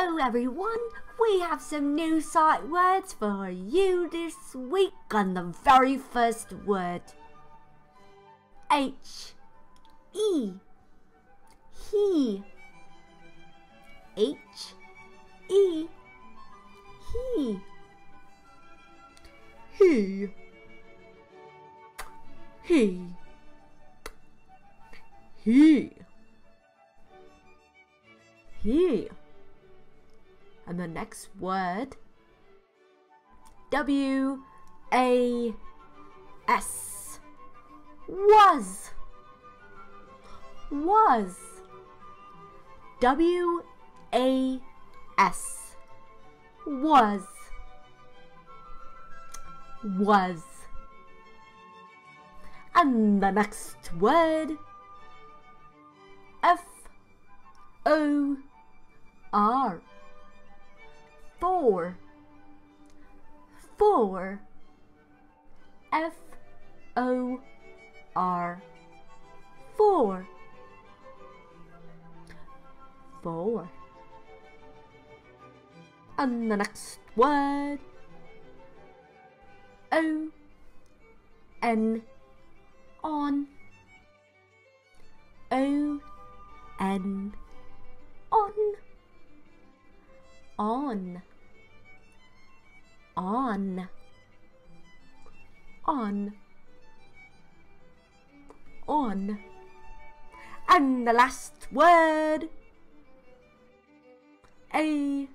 Hello everyone, we have some new sight words for you this week and the very first word. H E He. H E He. He. He. He. He and the next word W A S. Was. Was. W A S. Was. Was. And the next word F O R for. For. F O R. For. For. And the next word. O. N. On. O. N. On. On on. On. On. And the last word. A.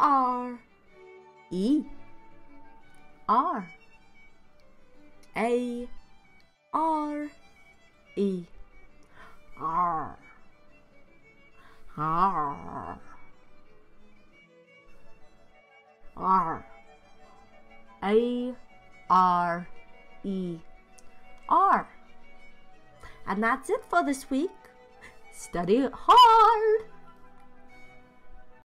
R. E. Are. A. R. E. Are. Are. Are A R E Are. And that's it for this week. Study hard.